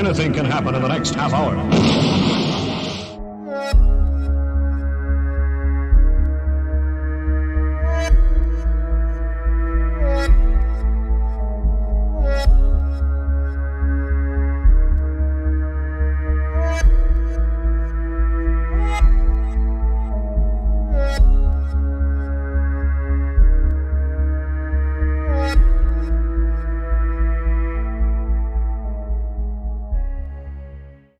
Anything can happen in the next half hour.